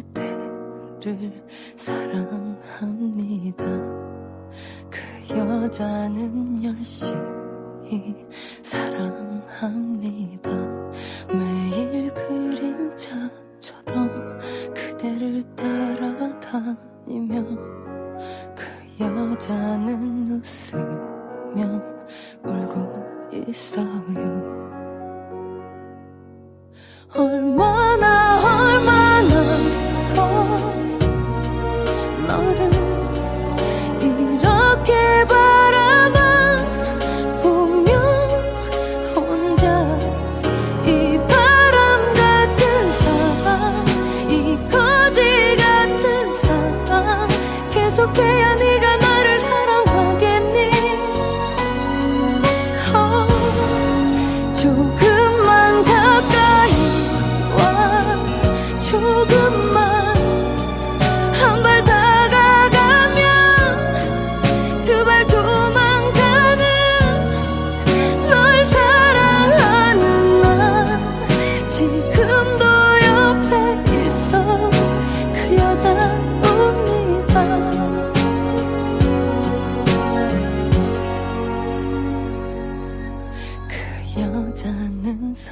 그대를 사랑합니다. 그 여자는 열심히 사랑합니다. 매일 그림자처럼 그대를 따라다니며 그 여자는 웃으며 울고 있어요.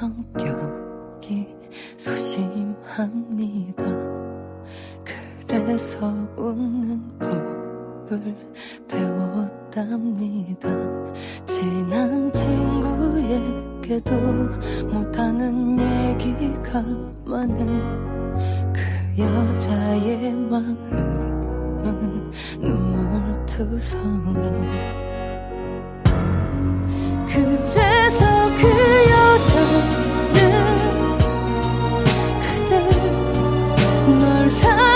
성격이 소심합니다. 그래서 웃는 법을 배웠답니다. 친한 친구에게도 못하는 얘기가 많은 그 여자의 마음은 눈물투성이 항상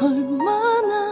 얼마나